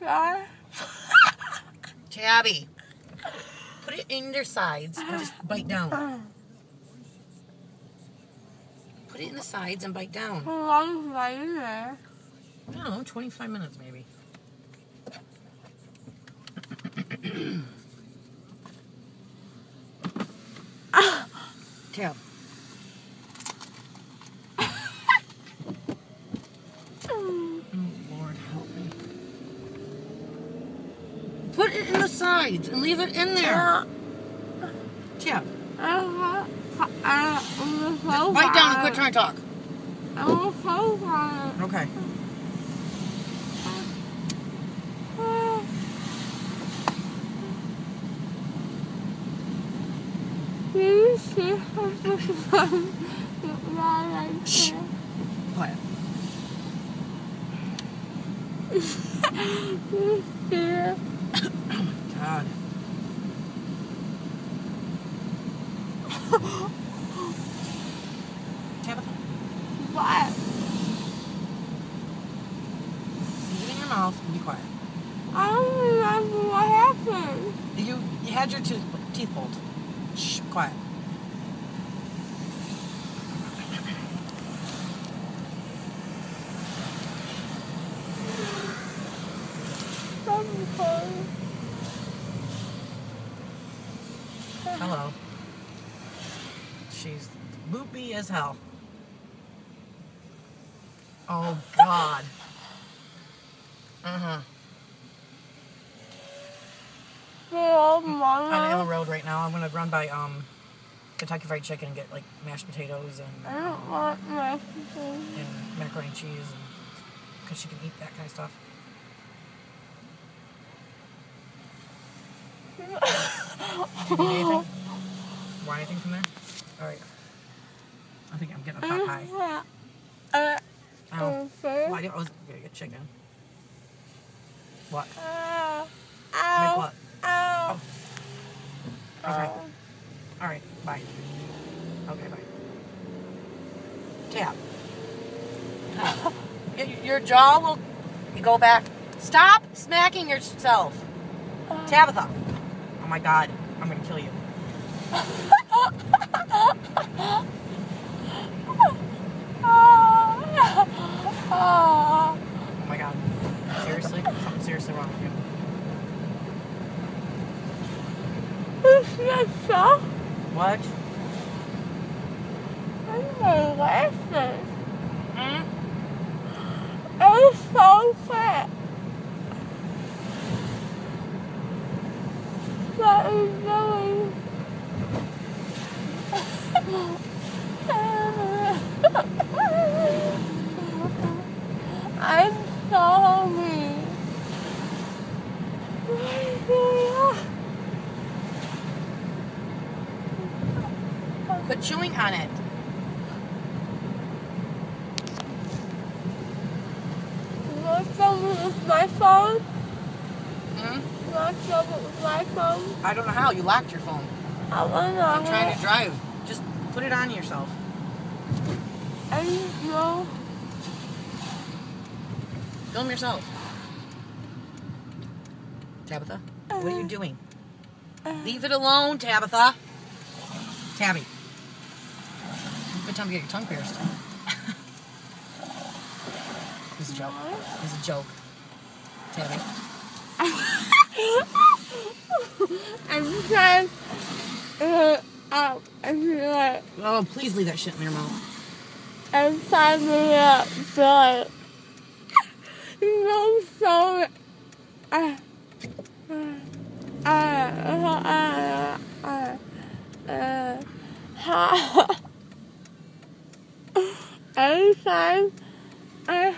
Sorry. Tabby. Put it in their sides and just bite down. Put it in the sides and bite down. How long is I in there? I don't know, 25 minutes maybe. Tab. Oh, Lord help me. Put it in the sides and leave it in there. I Bite down and quit trying to talk. Okay. Shh. Quiet. Yeah. God. Tabitha, What? leave it in your mouth and be quiet. I don't remember what happened. You you had your tooth teeth pulled. Shh, quiet. I'm sorry. Hello. She's loopy as hell. Oh God. Huh. Oh, On mama. Ellen Road right now. I'm gonna run by um Kentucky Fried Chicken and get like mashed potatoes I and don't want mashed potatoes. and macaroni and cheese and because she can eat that kind of stuff. Do you need anything? Want anything from there? All right. I think I'm getting a pot pie. Uh-huh. Uh, Oh, well, I was gonna get chicken. What? Ow. Make Ow. what? Ow. Oh. Okay. All right. Bye. Okay. Bye. Tap. Your, your jaw will. You go back. Stop smacking yourself. Tabitha. Oh my God. I'm gonna kill you. Oh my God. Seriously? Something seriously wrong with you. What? My glasses. Hmm? I'm so fat. That is really... I'm sorry. Quit chewing on it. Some with my phone? Hmm? Some with my phone? I don't know how. You locked your phone. I don't know. I'm trying to drive. Just put it on yourself. I know. Film yourself. Tabitha, what are you doing? Leave it alone, Tabitha. Tabby. Good time to get your tongue pierced. It's a joke. It's a joke. Tabby. I'm trying. Uh, um, I feel like Oh, please leave that shit in your mouth. I'm trying to uh, feel like. You know, so. Uh, uh, uh, uh, uh, uh, how. Every time I.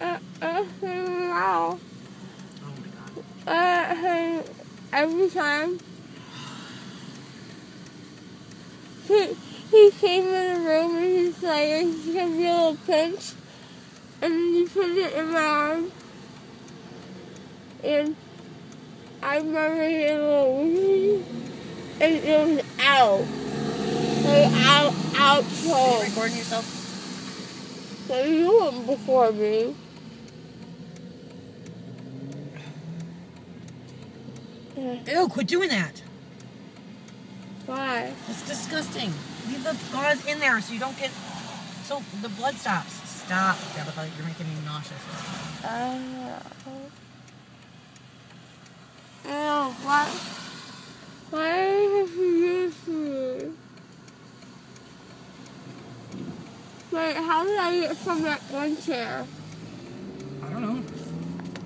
Uh, uh, wow. Oh. Uh, hey, every time he, he came in the room and he's like, he's gonna a little pinch, and he put it in my arm, and I remember getting a little wee, and it was out, like out, out Are you cold. recording yourself? So you went before me. Ew, quit doing that. Why? It's disgusting. Leave the gauze in there so you don't get so the blood stops. Stop, Tabitha. You're making me nauseous. Uh, ew, what? Why have you used me? Wait, how did I get from that one chair? I don't know.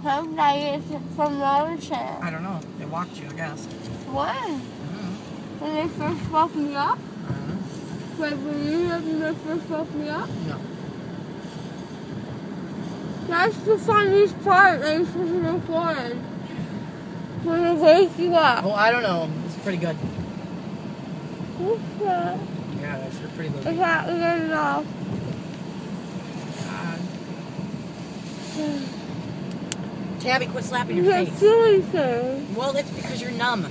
How did I get from the other chair? I don't know. They walked you, I guess. What? Know. When they first woke me up? Know. Wait, were you there when they first woke me up? No. That's the funniest part that you're supposed to record. When they wake you up. Oh, I don't know. It's pretty good. What's that? Yeah, that's a pretty Is good. that good enough? Tabby, quit slapping your That face. silly thing. Well, it's because you're numb.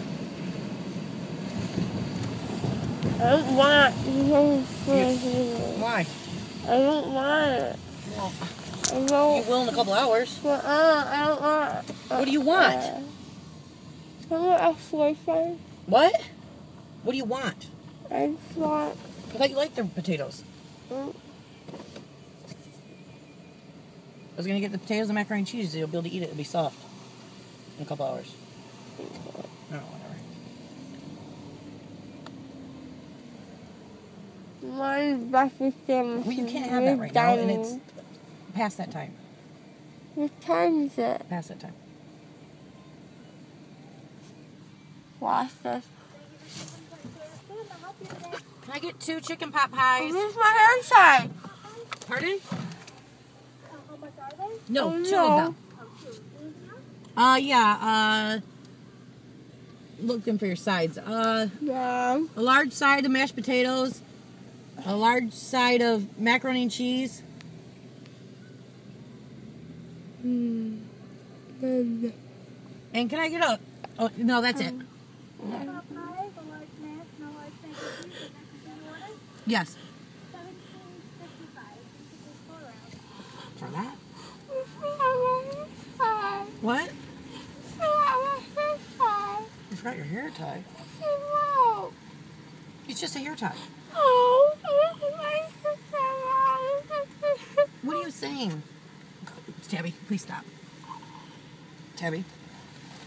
I don't want friends. Why? I don't want it. Well, I you don't. will in a couple hours. But, uh, I don't want. What do you want? Uh, I want a boyfriend. What? What do you want? I just want. I thought you liked the potatoes. mm, I was gonna get the potatoes and macaroni and cheese. You'll be able to eat it. It'll be soft in a couple hours. No, whatever. Mine breakfast sandwich. Well, you can't have that right now, and it's past that time. What time is it? Past that time. Watch this. Can I get two chicken pot pies? Where's my hair tie? Pardon? How much are they? No, Oh, two no. of them. Uh, yeah. Uh, looking for your sides. Uh, Mom. a large side of mashed potatoes, a large side of macaroni and cheese. Hmm. And And can I get a? Oh no, that's it. Pot pies, a large mash, and a large thank you. Is that the order? Yes. Seventeen fifty-five. This is four rounds. For that. Hi. What? You forgot your hair tie. It's just a hair tie. Oh. What are you saying? Tabby, please stop. Tabby,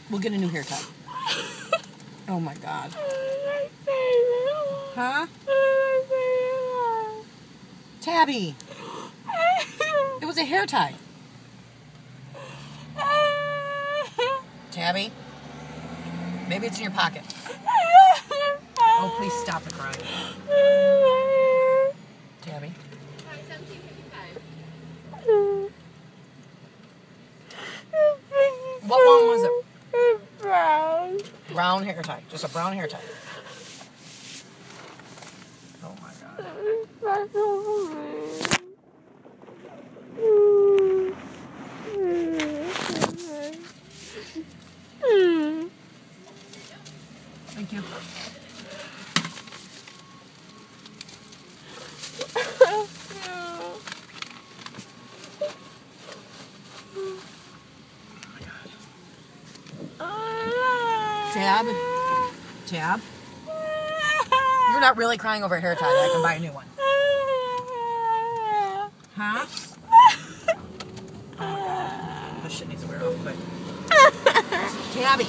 we'll get a new hair tie. Oh my god. Huh? Tabby, it was a hair tie. Tabby, maybe it's in your pocket. Oh, please stop the crying. Tabby. What one was it? Brown. Brown hair tie. Just a brown hair tie. Oh my god. Thank you. Tab. Tab. You're not really crying over a hair tie. I can buy a new one. Huh? Oh my god. This shit needs to wear off quick. Tabby.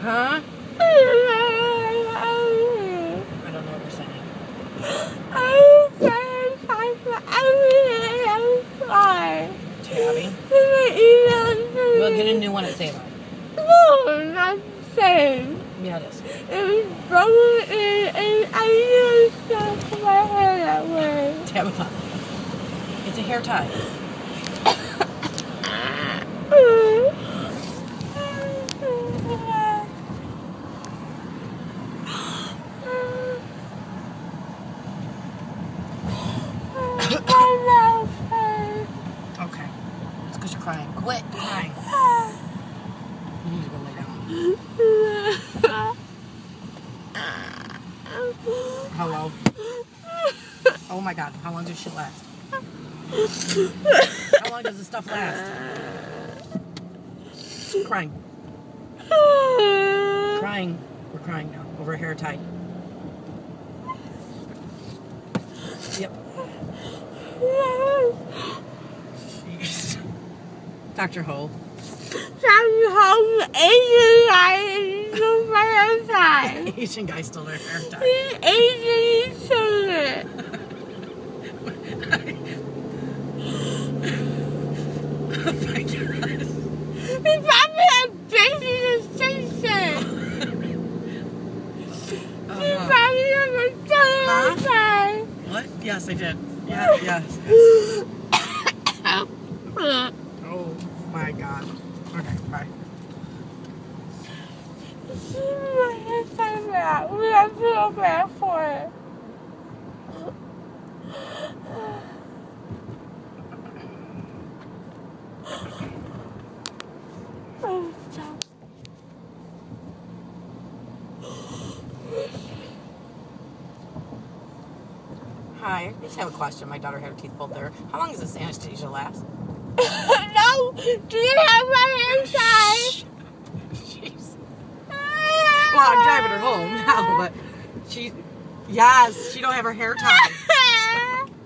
Huh? I don't know what you're saying. Tabby. We'll get a new one at Save No, not same. Yeah, it is. It was broken and, and I used to put my hair that way. Tabitha. It's a hair tie. Uh, Okay. It's because you're crying. Quit crying. You need to go lay down. Hello. Oh my god, how long does shit last? how long does this stuff last? Crying. Crying. We're crying now over a hair tie. Yep. Jeez. Dr. Ho. Dr. home Asian so my tie. Asian guy stole her hair. He's Asian, he's children. oh my god. He probably had baby station. Oh, He wow. probably had a Huh? tie. What? Yes, I did. Yeah, yes my god. Okay, bye. We have to go back for it. Oh, stop. Hi, I just have a question. My daughter had her teeth pulled there. How long does this anesthesia last? no! Do you have my hair tie? Jeez. Well, I'm driving her home now, but she, yes, she don't have her hair tied.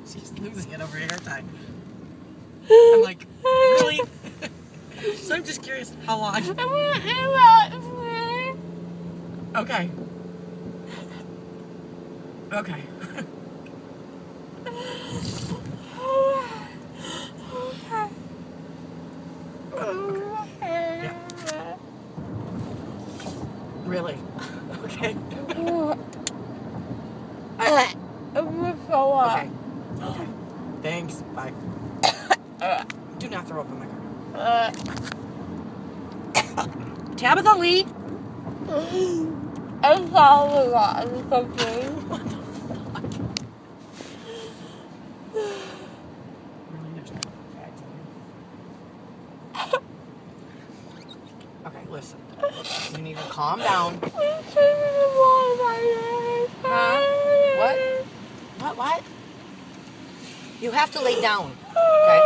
She's losing it over her hair tie. I'm like, really? so I'm just curious how long. Okay. Okay. Really? Okay. I, okay. Uh, okay. Thanks. Bye. Do not throw up in my car. Uh, Tabitha Lee. I saw a lot of something. What the fuck? Really, there's no facts in here. Okay, listen. You need to calm down. Huh? What? What? What? You have to lay down. Okay.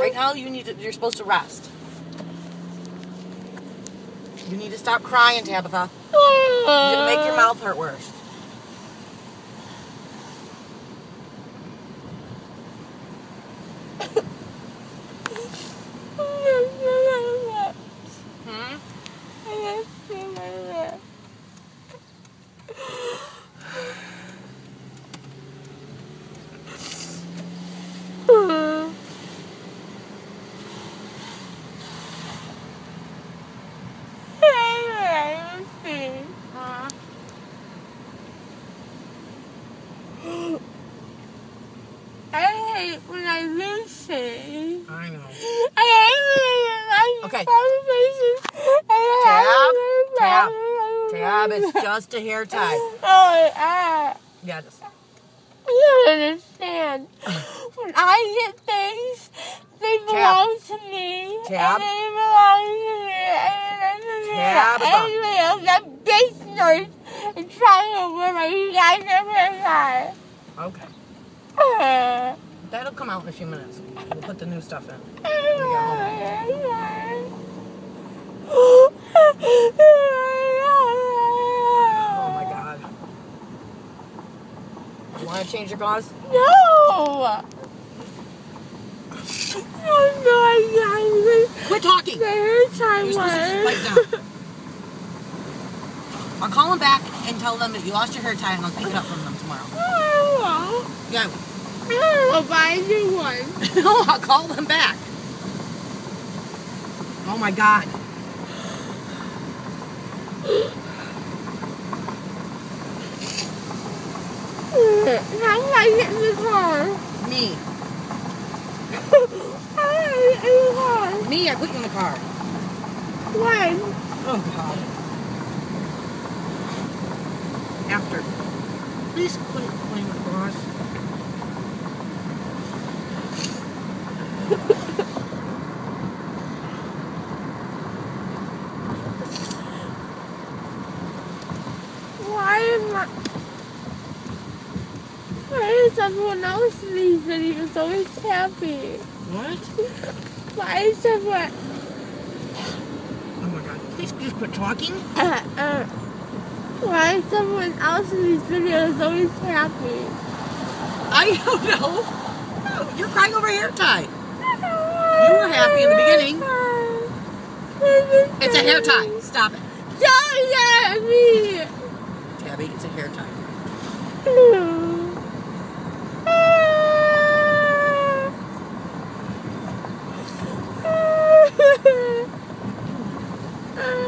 Right now, you need to. You're supposed to rest. You need to stop crying, Tabitha. You're gonna make your mouth hurt worse. Hmm. Huh? I hate when I listen. I know. I I Okay. Tab, Tab, Tab, it's just a hair tie. Oh, ah. Yeah, just. You don't understand. When I get things, they belong to me. Tab. And they belong to me. Tab. And anybody else that base nurse and trying to wear my guys hair Okay. tie. That'll come out in a few minutes. We'll put the new stuff in. Oh my god. You want to change your gauze? No! Oh no, Quit talking. You're supposed to just pipe down. I'll call them back and tell them that you lost your hair tie and I'll pick it up from them tomorrow. Yeah. I'll buy a new one. no, I'll call them back. Oh my god. How do I get in the car? Me. How do I get in the car? Me, I put you in the car. When? Oh god. After. Please quit playing with gauze. Why am I? Why is is everyone else in these videos always happy? What? Why is everyone... Oh my god. Please just quit talking. Uh, uh, why is everyone else in these videos always happy? I don't know. Oh, you're crying over hair tie. You were happy in the beginning. It's a hair tie. Stop it. Don't let me! Tabby, it's a hair tie. Ah.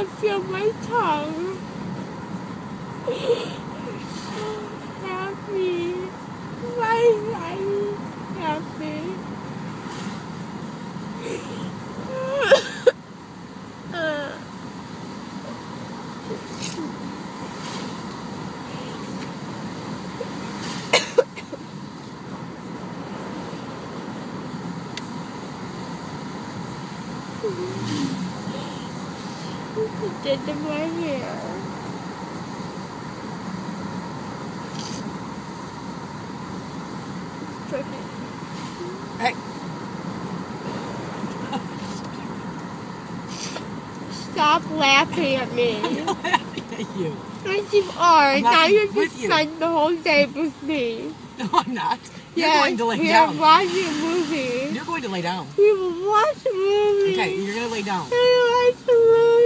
I feel my tongue. happy. Why am I happy? Uh, Did to my hair. Hey. Stop laughing at me. I'm laughing at you. Yes, you are. I'm Now you're just you. spend the whole day with me. No, I'm not. You're yes, going to lay we down. are watching a movie. You're going to lay down. We will watch a movie. Okay, you're going to lay down.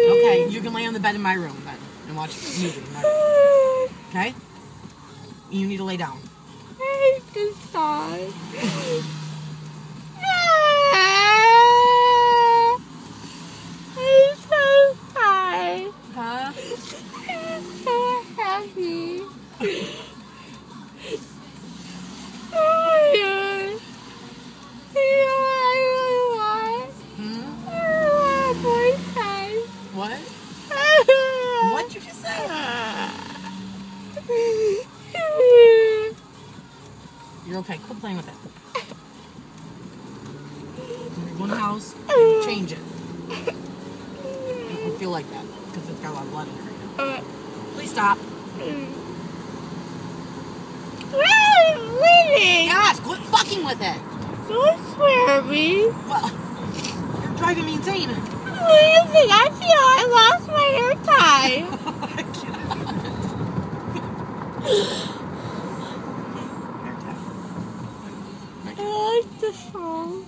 Okay, you can lay on the bed in my room then and watch a movie. in my room. Okay? You need to lay down. I hate this song. I'm so high. Huh? I'm so happy. Oh my god. You know what I really want? Hmm? I really want a boyfriend. What? What'd you just say? You're okay. Quit playing with it. One house, change it. It will feel like that because it's got a lot of blood in it right now. Uh, Please stop. Why winning? Yes, quit fucking with it. Don't swear at me. Well, you're driving me insane. What do you think? I feel I lost my hair tie. I cannot. I like the song.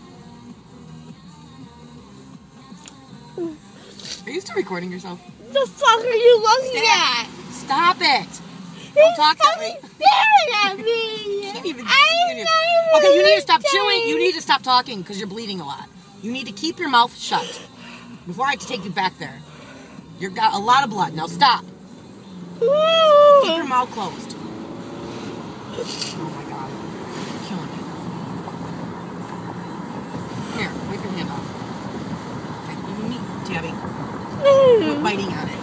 You still recording yourself? The fuck are you looking Stop. at? Stop it. He's talk that fucking way. staring at me. can't even I see in am your- not Okay, you need to stop chewing. You need to stop talking because you're bleeding a lot. You need to keep your mouth shut before I take you back there. You've got a lot of blood. Now stop. Keep your mouth closed. Oh my god. You're killing me. Here, wipe your hand off. Okay, you need Tabby. Quit biting on it.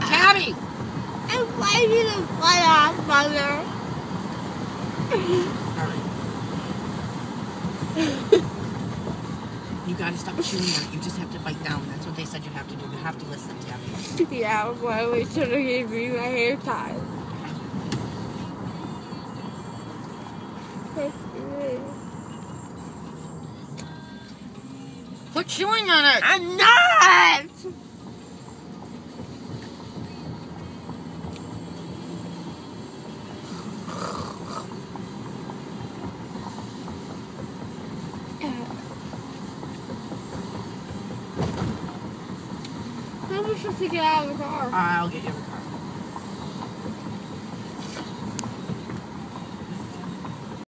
Tabby! I'm wiping the blood off, mother. Alright. You gotta stop chewing on it. You just have to bite down. That's what they said you have to do. You have to listen, to Tabby. Yeah, why we should have gave me my hair tie. Quit chewing on it! I'm not! How am I supposed to get out of the car? I'll get you.